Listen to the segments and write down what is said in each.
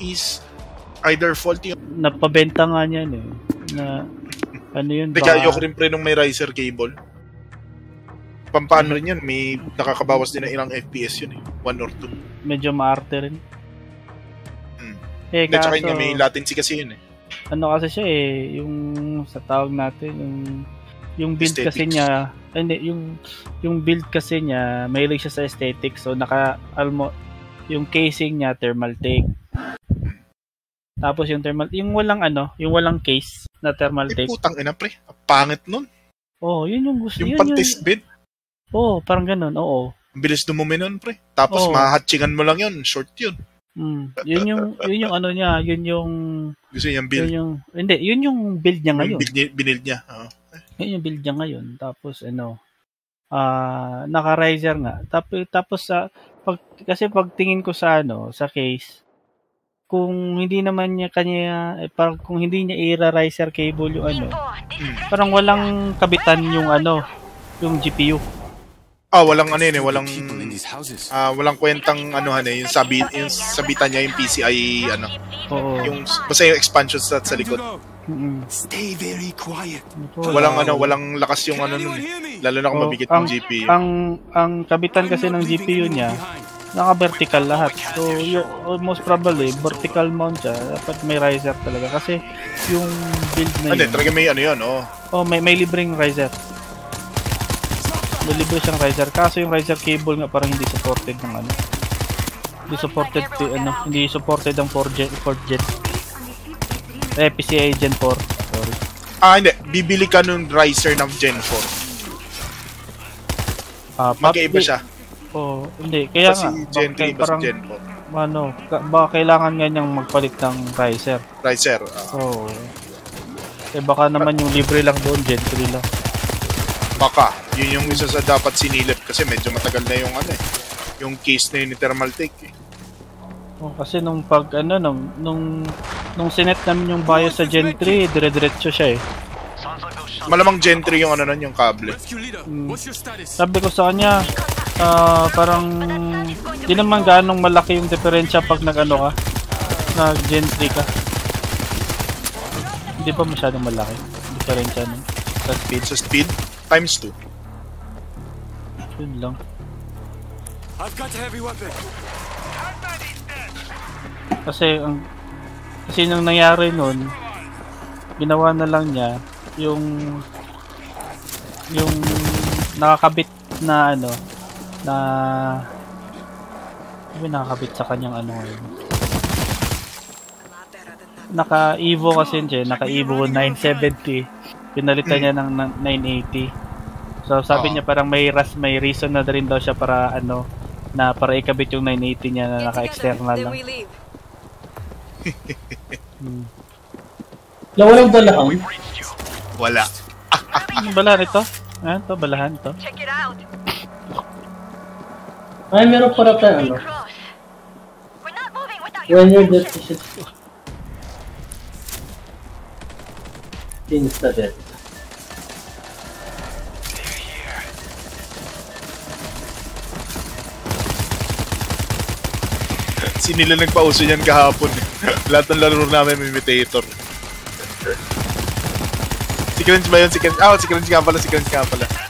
is either faulty Napabenta nga niyan eh. Na, ano yun? Baka- ayoko rin pre nung may riser cable. Pampano rin yun, may nakakabawas din ng ilang FPS yun eh. One or two. medyo maarte rin. Hmm. Eh, Hindi, tsaka kaso, yun, may latency kasi yun eh. ano kasi siya eh, yung sa tawag natin, yung yung build kasi Aesthetics. niya, ay, hindi, yung yung build kasi niya, mahilig siya sa aesthetics. So naka almo yung casing niya thermal take. Tapos yung thermal, yung walang ano, yung walang case na thermal Eh, take. putang ina pre. Ang pangit nun. Oh, yun yung gusto. Yung yun, pan-test bed. Oh, parang ganun. Oo. Ang bilis dumumi nun pre. Tapos Oo. mahatchingan mo lang yun. Short yun. Mm. Yun yung yun yung ano niya, yun yung Gusto niyang yun build. yung hindi, yun yung build niya Yung ngayon. build niya, binild niya. Oo. Yun yung build niya ngayon. Tapos ano, ah naka-riser nga. Tapos tapos sa pag kasi pagtingin ko sa ano, sa case, kung hindi naman niya kanya eh, parang kung hindi niya i-riser cable yung ano, parang walang kabitan yung ano, yung GPU. Ah, walang ano yun eh. Walang ah, walang kwentang ano han eh. Yung, sabi, yung sabitan niya yung PCI ano. Oo. Yung, basta yung expansion stat sa likod. Mm-mm. Stay very quiet. Ito, Walang ano, walang lakas yung ano nun eh. Lalo na kung Oo, mabigat ang, yung GPU. Ang ang kabitan kasi ng GPU niya, naka-vertical lahat. So, you, most probably, vertical mount siya. Dapat may riser talaga. Kasi, yung build na yun, talaga may ano yun, oh. oh, may, may libreng riser. May libre siyang riser. Kaso yung riser cable nga parang hindi supported ng ano. Hindi supported to, ano, hindi supported ang 4 gen, 4 gen. Eh, PCIe Gen 4. Sorry. Ah, hindi. Bibili ka nung riser ng Gen 4. Ah, pap- Magkaiba siya. Oh, hindi. Kaya Kasi nga, Gen bakit 3 ba parang, Gen 4? ano, ka- baka kailangan nga niyang magpalit ng riser. Riser. ah. So, eh baka naman yung libre lang doon, Gen 3 lang. baka. Yun yung isa sa dapat sinilip kasi medyo matagal na yung ano eh. Yung case na yun ni Thermal Take eh. Oh, kasi nung pag ano nung nung nung sinet namin yung BIOS sa Gen 3, dire-diretso siya eh. Malamang Gen 3 yung ano nun, yung kable. Mm. status? Sabi ko sa kanya, ah parang di naman ganong malaki yung diferensya pag nag-ano ka, nag Gen 3 ka. Hindi pa masyadong malaki yung diferensya nun sa speed. Sa speed, times 2. Yun lang. I've got a heavy weapon. Kasi ang kasi nung nangyari nun, ginawa na lang niya yung yung nakakabit na ano na ba nakakabit sa kanyang ano ngayon? Naka Evo kasi yun siya, naka Evo 970. Pinalitan niya ng, ng 980. So sabi niya parang may ras may reason na rin daw siya para ano na para ikabit yung 980 niya na naka-external lang. Hmm. Na walang balahan. Wala. Ano balahan ito? Ah, ito, balahan ito. Ay, meron para tayo, ano. When your decision Things na din. Si nila nagpauso yan kahapon. Lahat ng laro namin may imitator. Si Crunch ba yun? Si Crunch? Ah, si Crunch nga pala. Si Crunch nga pala.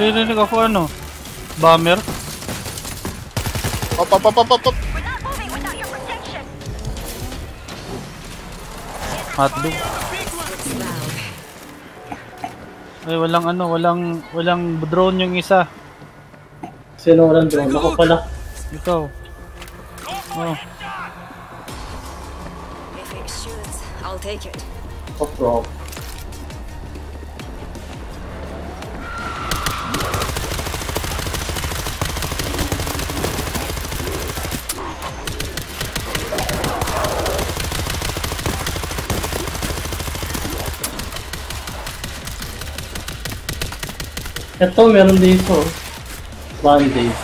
Naririnig ako ano? Bomber? Pop, pop, pop, pop, pop, pop. We're not moving without your protection. Hotdog? Ay, walang ano, walang, walang drone yung isa. Sino walang drone? Ako pala. Ikaw. Oh, If it shoots, I'll take it. Ako pro. Ito, meron dito. Band-aid.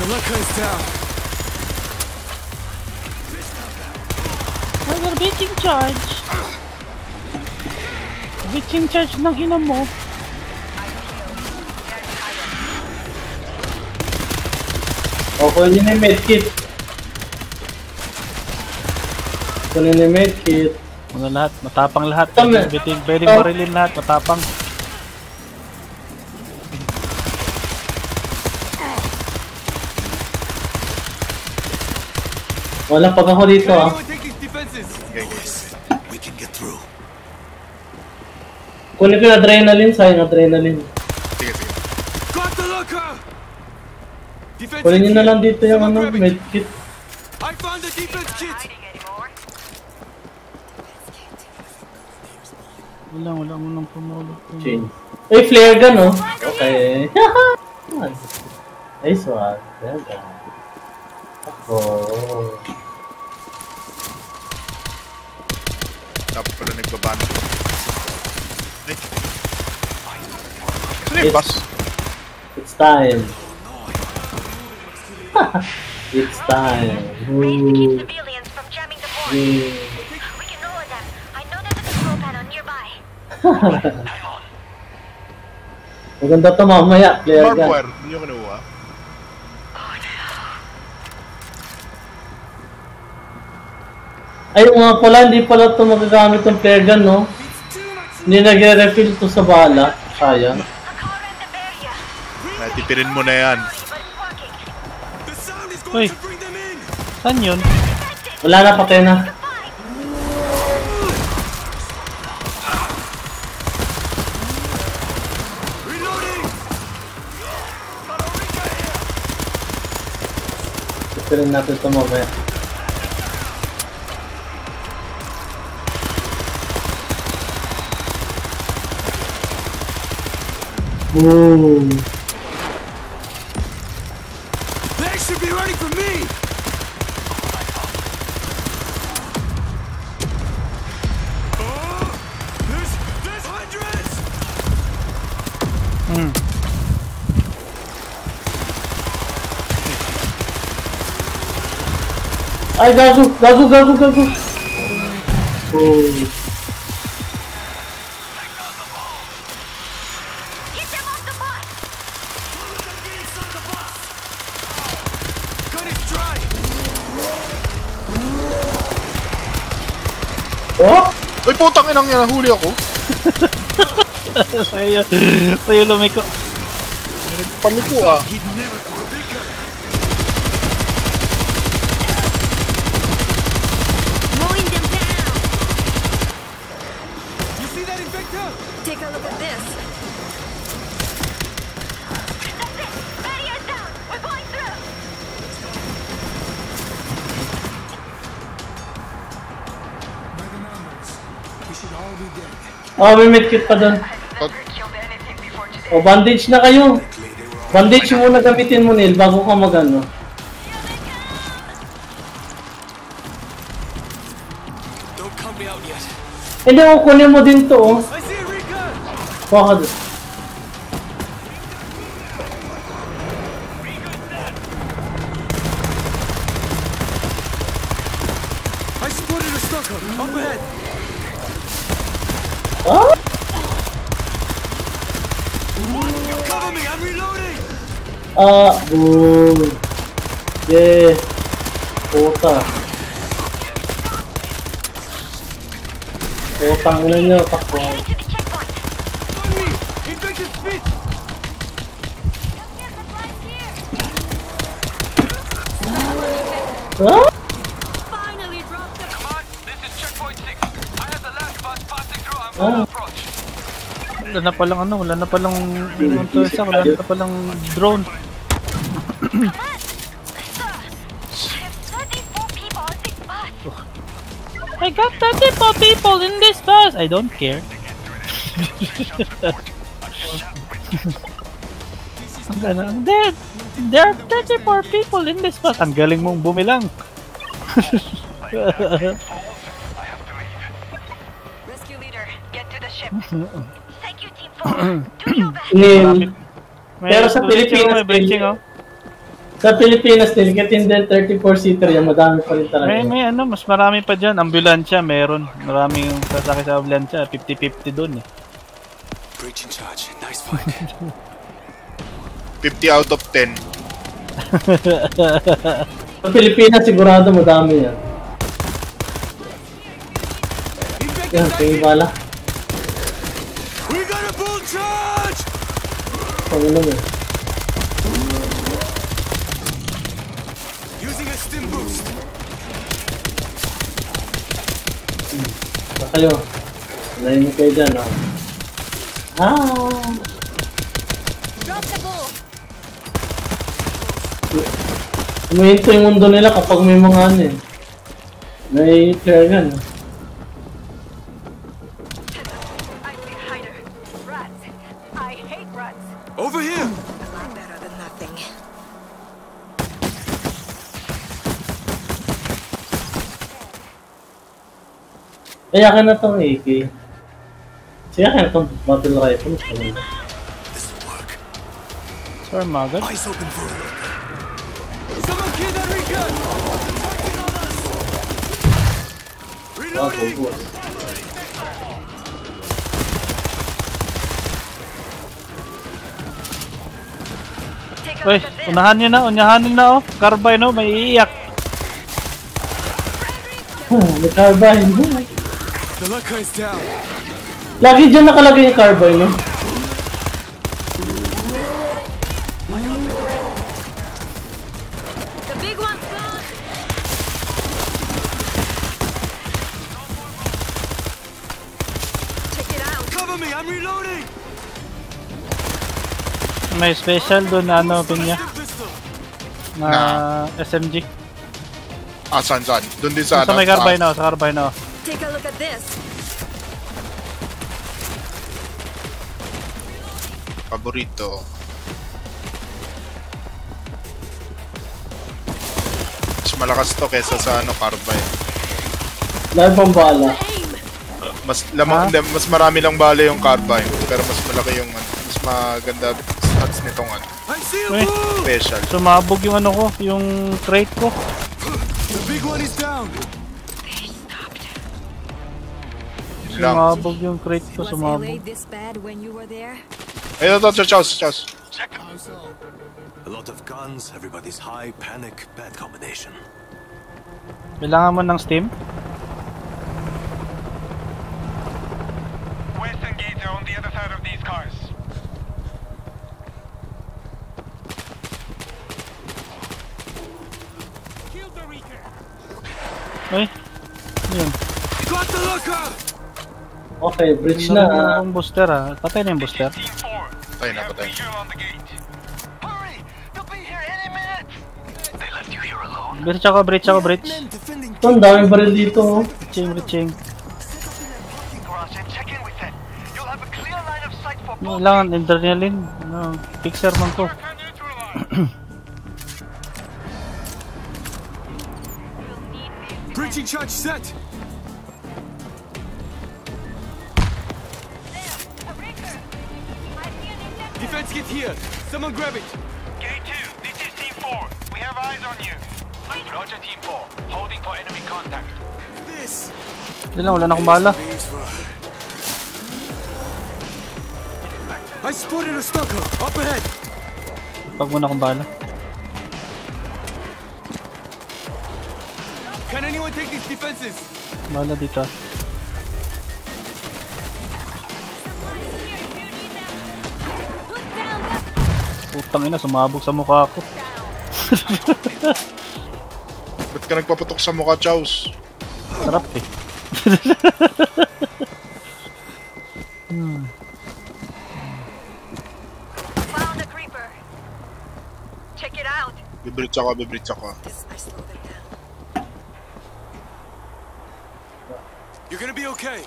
The is down. Oh, you're beating charge. Beating charge ng ina mo. O, kunin niyo na yung medkit. Kunin yung medkit. Mga lahat, matapang lahat. Pwedeng, pwedeng Oh. barilin lahat, matapang. Wala pag ako dito ah. Kunin ko yung adrenaline, sayang adrenaline. Sige, sige. Kunin kit na lang dito yung ano, medkit. I found the defense kit! Wala, wala mo nang pumulot. Change. Ay, flare gun oh. Okay. nice one. Flare gun. Ako. Woo. We can lower them. I know there's a control panel nearby. Maganda to mamaya, flare Barbed gun. wire. Hindi yung kinuha. Ay, nga pala, hindi pala to magagamit ng flare gun, no? Hindi nagre-refill to sa bala. Sayang. Natipirin mo na yan. Uy. Saan yun? Wala na, patay na. Fine. Reloading! Gusto rin natin to mamaya. Boom. They should be ready for me! Oh, there's, there's hundreds! Hmm. Ay, gago, gago, gago, gago. Boom. Inang yan. Nahuli ako. Sa'yo, sa'yo lumiko. Palupo ah. Oh, may medkit pa doon. Pag- Killed anything before today. O, bandage na kayo. Bandage muna gamitin mo, Neil, bago ka magano. Hindi, o, kunin mo din to, oh. Kuha ka doon. I spotted a stalker up ahead. Ah! Cover me, I'm reloading! Ah, boom. Yeah. Puta. Putang ina nyo, takbo. Heading to the checkpoint. On me! Infected spit! Finally dropped the Command, this is checkpoint 6. I have the last bus passing through. I'm on approach. Wala na palang ano, wala na palang tulsa, wala na palang drone. Sir, I have 34 people on this bus. I got 34 people in this bus! I don't care. Ang gana, there, there are 34 people in this bus. Ang galing mong bumilang. Rescue leader, get to the ship. Thank you, Team 4. Do your best. Neil. May Pero sa breaching, Pilipinas, may breaching, oh. Sa Pilipinas, din 34-seater yan. Madami pa rin talaga. May, may ano, mas marami pa dyan. Ambulansya, meron. Maraming sasakit sa ambulansya. 50-50 dun eh. Breach in charge. Nice fight. 50 out of 10. Sa Pilipinas, sigurado madami yan. Yan, tingin bala. we got a bull charge! Panginoon eh. Using a stim boost. Sa kayo. Lain kayo dyan, ah. Ah! Drop the bull. Umihinto yung mundo nila kapag may mga ano eh. May flare gun. Kaya ka na itong AK. Kaya ka na itong battle rifle. Sir, magad. Eyes open for a look. Someone kill that recon! Reloading! Uy, unahan nyo na, unahan nyo na oh. Carbine oh, may iiyak. May carbine. The Lurker is down. Lagi dyan nakalagay yung carbine, no? The big one's gone. Check it out. Cover me, I'm reloading! May special doon na ano, pinya, Stim pistol! na SMG. Ah, saan, saan? Doon din sa Sa ano? may carbine oh, sa carbine oh. Take a look at this. Paborito. Mas malakas to kesa sa ano, carbine. Dahil pang bala. Mas lamang, hindi, mas marami lang bale yung carbine, pero mas malaki yung ano, mas maganda stats nitong ano, Uy. bull! special. Sumabog yung ano ko, yung crate ko. The big one is down! Sumabog yung crate ko, Was sumabog. LA this bad when you were there? Ayun, ito, ito, Charles, Charles. A lot of guns, everybody's high, panic, bad combination. Kailangan mo ng steam? Western gates are on the other side of these cars. Uy, yun. Got the Lurker! Okay, bridge Meron na. ah. akong booster ah. Patay na yung booster. Team 4. Patay na, patay. Bridge ako, bridge ako, bridge. Ito, ang daming baril dito. oh. For both. Kailangan, adrenaline. Ano, fixer man neutralized. Breaching charge set! Kit here! Someone grab it! Gate 2, this is Team 4. We have eyes on you. Roger, Team 4. Holding for enemy contact. This! Hindi lang, wala na akong bala. I spotted a stalker! Up ahead! Pag muna akong bala. Can anyone take these defenses? Bala dito Putang ina, sumabog sa mukha ko. Ba't ka nagpapatok sa mukha, Charles? Sarap eh. Found a creeper. Check it out. Bibritsa ako, bibritsa ko. This I slow them down. You're gonna be okay!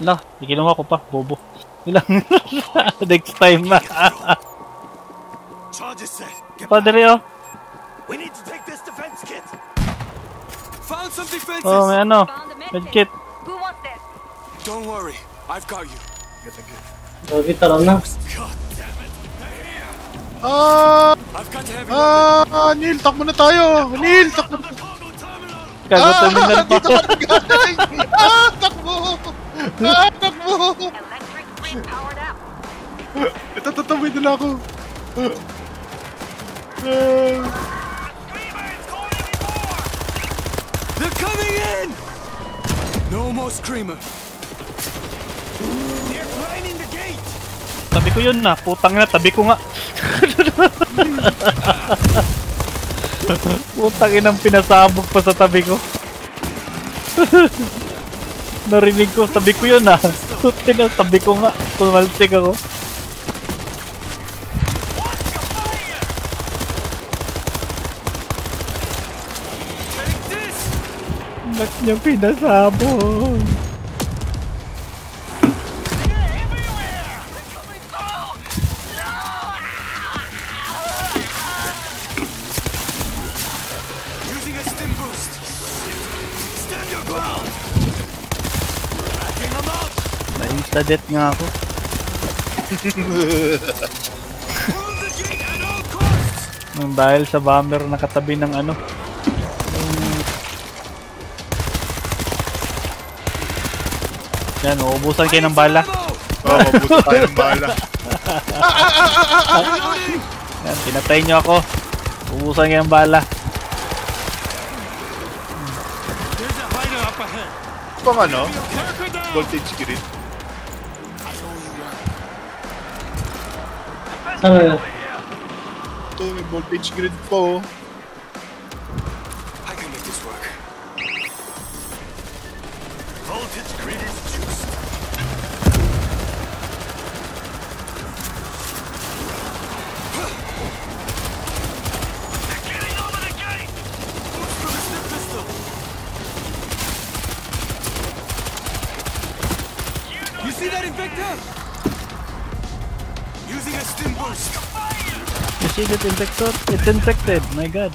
La, ikinuha ko pa, bobo. Ilang. Next time na. Set! Get Padre oh. We need to take this defense kit! Found some defenses! Oh, may ano. Found a Medkit. Who wants this? Don't worry, I've got you. Lagi tara na. God damn it! Ah! Ah! Neil, takbo na tayo! Neil, takbo na cargo terminal. Pa. Galing! Ah! Takbo! Ah! Takbo! Ito, tatawid na ako. More! They're coming in. No more screamer. They're lining the gate. Tabi ko yun na. Putang na, tabi ko nga. Putang inang pinasabog pa sa tabi ko. Narinig ko, tabi ko yun ah. Putin na, tabi ko nga. Tumalsik ako. Take this. Ba't niya pinasabog? Using a stim boost. Stand your ground. Backing them up. Na-insta-death nga ako. Nang dahil sa bomber nakatabi ng ano. Yan, uubusan kayo ng bala. Oh, mabuti tayo ng bala. Yan, pinatay nyo ako. Uubusan kayo ng bala. There's a hider up ahead. Pang ano? Voltage grid. Saan na? Ito, may voltage grid po. I can make this work. Voltage grid is juiced. Getting over the gate! Boost for the stim pistol. You see that infector? Using a stim boost. You see that infector? It's infected. My god.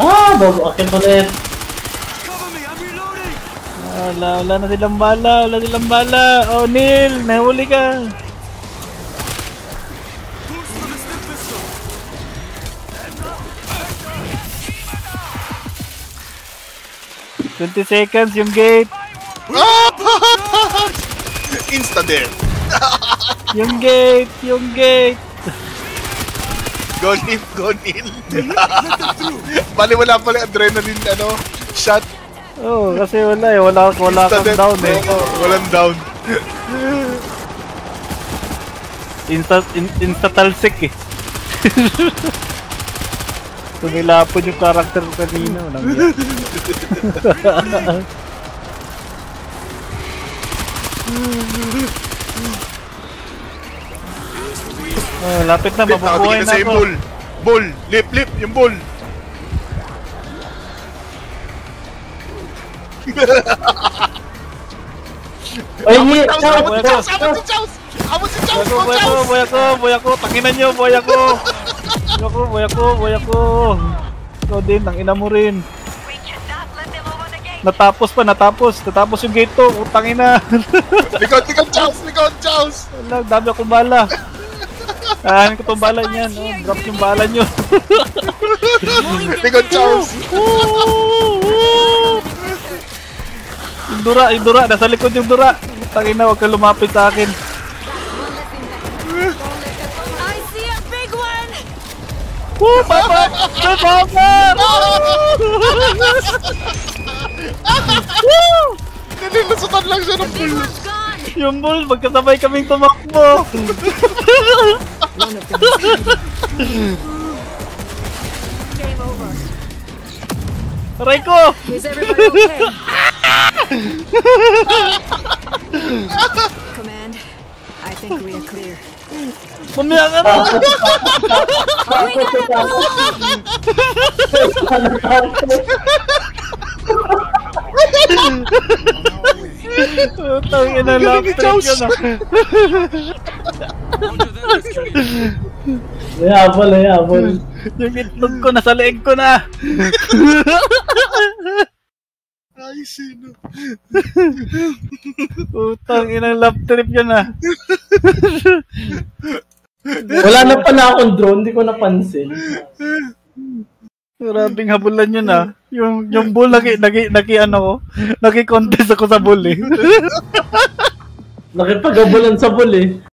Ah, bago akin ulit. Reloading. Wala, wala na silang bala. Wala silang bala. Oh, Neil, nahuli ka. 20 seconds yung gate. Insta death. yung gate, yung gate. Go Nil, go Nil. Bali wala pala adrenaline ano, shot. Oh, kasi wala eh. Wala, wala kang down eh. Oh, walang down. insta, in, insta talsik eh. Tumilapon yung karakter ko kanina. Yan. oh, lapit na, mabubuhay na ako. bull. Bull, lip, lip, yung bull. Ay, hindi. Chows, Chows, abot si Chows, abot si Chows. Abot si Chows, Boy ako, boy ako, boy ako, tanginan nyo, boy ako. Boy ako, boy ako, boy ako. Ikaw din, ang ina mo rin. Natapos pa, natapos. Natapos yung gate to. Utang ina. Likod, likod, Chows, likod, Chows. Wala, dami akong bala. Kahanin ko tong bala niyan. Oh, drop yung bala nyo. Likod, Chows. yung dura, yung dura. Nasa likod yung dura. Utang ina, huwag kang lumapit sa akin. Woo! Papa! The bomber! Woo! Nililusutan lang siya ng bull. Yung bull, magkasabay kaming tumakbo. Game over. Aray ko! Is everybody okay? Command, I think we are clear. Mamaya ka na! Ina, lapit ka na. That, Rescue. Ay, habol, ay, habol. Yung itlog ko, nasa leeg ko na. Ayos no? Utang inang lap trip yan ah. Wala na pala akong drone, di ko napansin. Grabing habulan yun ah. Yung, yung bull, naki, naki, naki ano ko, naki-contest ako sa bull eh. Nakipagabulan sa bull eh.